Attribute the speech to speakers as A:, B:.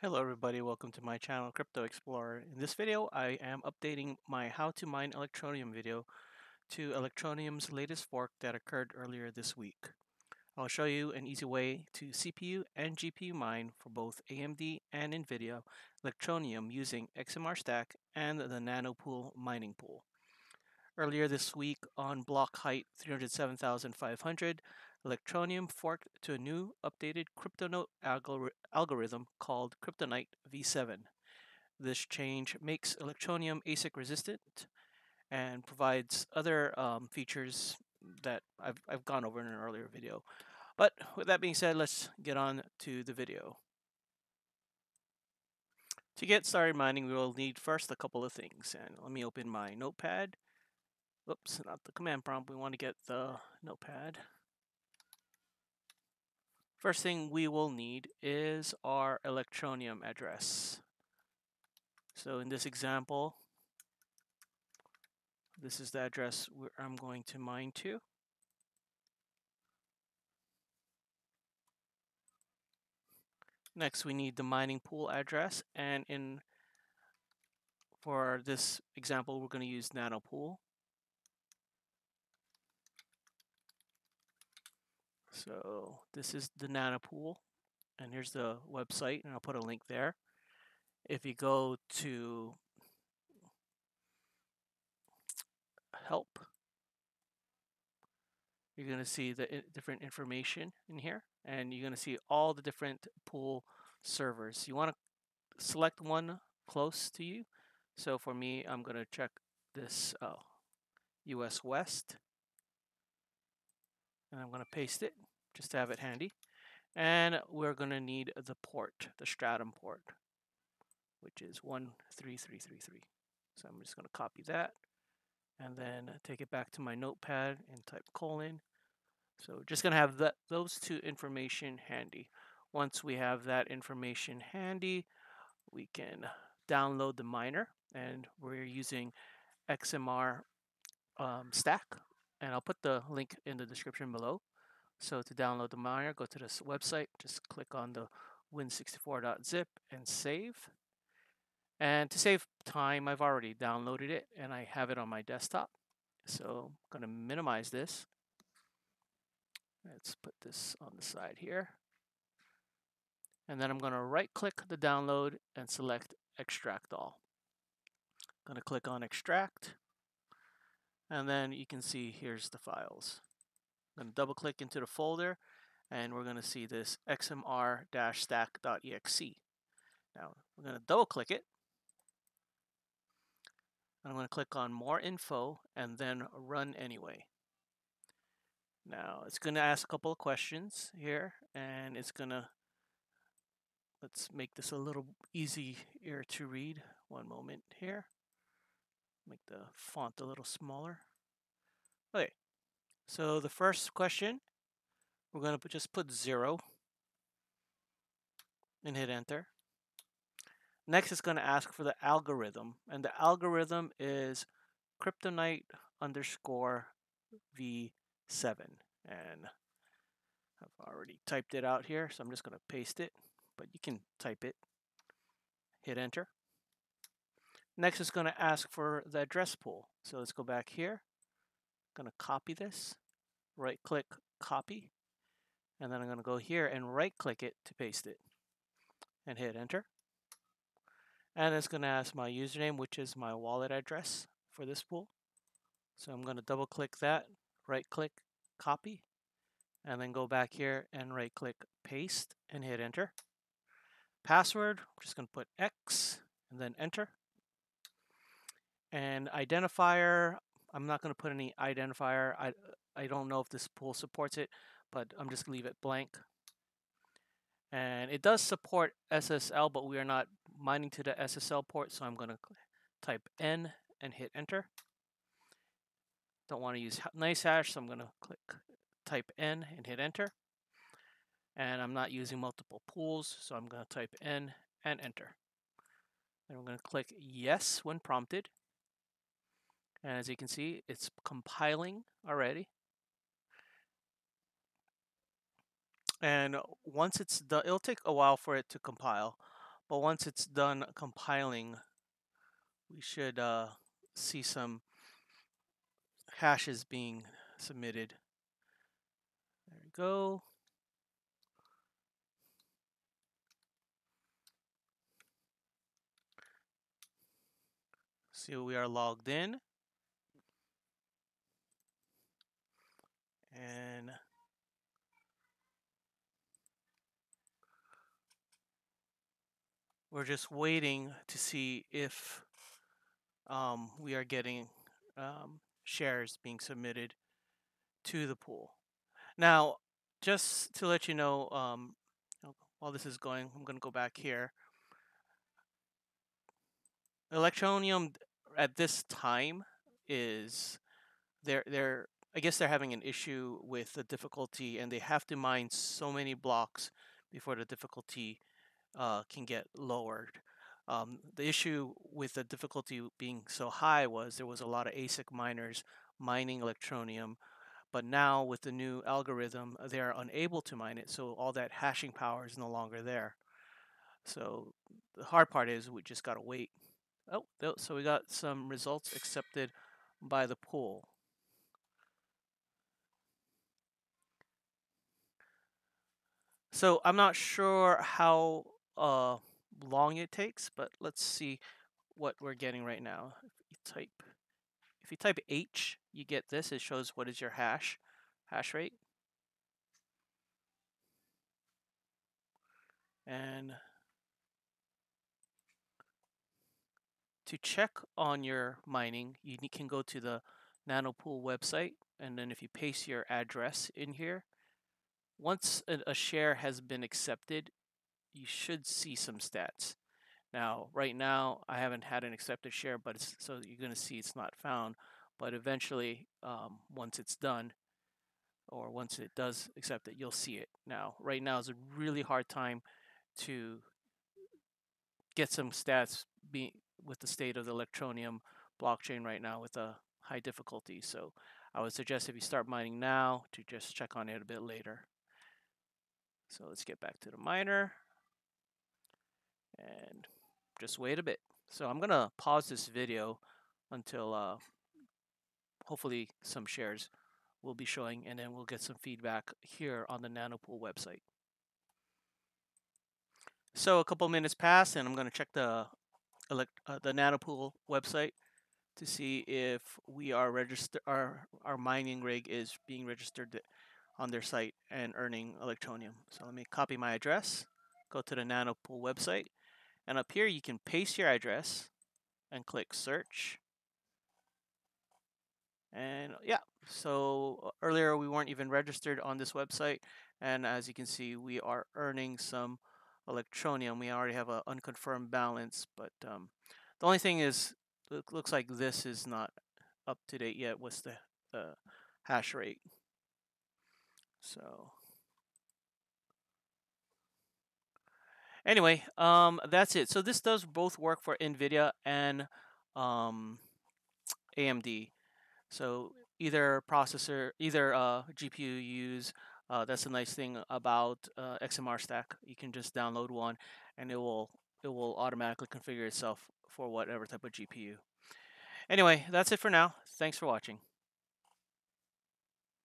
A: Hello everybody, welcome to my channel Crypto Explorer. In this video I am updating my how to mine Electroneum video to Electroneum's latest fork that occurred earlier this week. I'll show you an easy way to CPU and GPU mine for both AMD and NVIDIA Electroneum using XMR Stak and the NanoPool mining pool. Earlier this week on block height 307,500, Electroneum forked to a new updated CryptoNote algor algorithm called CryptoNight v7. This change makes Electroneum ASIC resistant and provides other um, features that I've, I've gone over in an earlier video. But with that being said, let's get on to the video. To get started mining, we will need first a couple of things. And let me open my notepad. Oops, not the command prompt. We want to get the notepad. First thing we will need is our Electroneum address. So in this example, this is the address where I'm going to mine to. Next, we need the mining pool address. And in for this example, we're going to use NanoPool. So this is the NanoPool, and here's the website, and I'll put a link there. If you go to help, you're going to see the eh, different information in here, and you're going to see all the different pool servers. You want to select one close to you. So for me, I'm going to check this uh, oh, US West, and I'm going to paste it just to have it handy. And we're going to need the port, the Stratum port, which is 13333. So I'm just going to copy that and then take it back to my notepad and type colon. So just going to have that, those two information handy. Once we have that information handy, we can download the miner and we're using XMR um, Stak and I'll put the link in the description below. So to download the miner, go to this website, just click on the win64.zip and save. And to save time, I've already downloaded it and I have it on my desktop. So I'm going to minimize this. Let's put this on the side here. And then I'm going to right click the download and select extract all. I'm going to click on extract. And then you can see here's the files. I'm going to double click into the folder and we're going to see this xmr-stak.exe. Now we're going to double click it. I'm going to click on more info and then run anyway. Now it's going to ask a couple of questions here and it's going to let's make this a little easier to read. One moment here. Make the font a little smaller. Okay, so the first question, we're going to just put zero and hit enter. Next, it's going to ask for the algorithm, and the algorithm is cryptonight underscore v7. And I've already typed it out here, so I'm just going to paste it, but you can type it. Hit enter. Next, it's going to ask for the address pool. So let's go back here going to copy this, right click, copy, and then I'm going to go here and right click it to paste it and hit enter. And it's going to ask my username, which is my wallet address for this pool. So I'm going to double click that, right click, copy, and then go back here and right click paste and hit enter. Password, I'm just going to put X and then enter. And identifier, I'm not going to put any identifier. I, I don't know if this pool supports it, but I'm just going to leave it blank. And it does support SSL, but we are not mining to the SSL port, so I'm going to type N and hit enter. Don't want to use NiceHash, so I'm going to click type N and hit enter. And I'm not using multiple pools, so I'm going to type N and enter. And I'm going to click yes when prompted. And as you can see, it's compiling already. And once it's done, it'll take a while for it to compile. but once it's done compiling, we should uh, see some hashes being submitted. There we go. See we are logged in. And we're just waiting to see if um, we are getting um, shares being submitted to the pool. Now, just to let you know, um, while this is going, I'm going to go back here. Electroneum at this time is they're they're I guess they're having an issue with the difficulty, and they have to mine so many blocks before the difficulty uh, can get lowered. Um, the issue with the difficulty being so high was there was a lot of ASIC miners mining electroneum, but now with the new algorithm, they are unable to mine it, so all that hashing power is no longer there. So the hard part is we just gotta wait. Oh, so we got some results accepted by the pool. So I'm not sure how uh, long it takes, but let's see what we're getting right now. If you type, if you type H, you get this. It shows what is your hash, hash rate. And to check on your mining, you can go to the Nanopool website, and then if you paste your address in here, once a, share has been accepted, you should see some stats. Now, right now, I haven't had an accepted share, but so you're going to see it's not found. But eventually, um, once it's done, or once it does accept it, you'll see it. Now, right now is a really hard time to get some stats be, with the state of the Electroneum blockchain right now with a high difficulty. So I would suggest if you start mining now to just check on it a bit later. So let's get back to the miner and just wait a bit. So I'm going to pause this video until uh, hopefully some shares will be showing and then we'll get some feedback here on the Nanopool website. So a couple minutes pass and I'm going to check the uh, the Nanopool website to see if we are registered our our mining rig is being registered on their site and earning Electroneum. So let me copy my address, go to the Nanopool website, and up here, you can paste your address and click search. And yeah, so uh, earlier we weren't even registered on this website. And as you can see, we are earning some Electroneum. We already have an unconfirmed balance, but um, the only thing is, it looks like this is not up to date yet. What's the uh, hash rate? So Anyway, um, that's it. So this does both work for NVIDIA and um, AMD. So either processor, either uh, GPU you use. Uh, that's a nice thing about uh, XMR Stak. You can just download one, and it will it will automatically configure itself for whatever type of GPU. Anyway, that's it for now. Thanks for watching.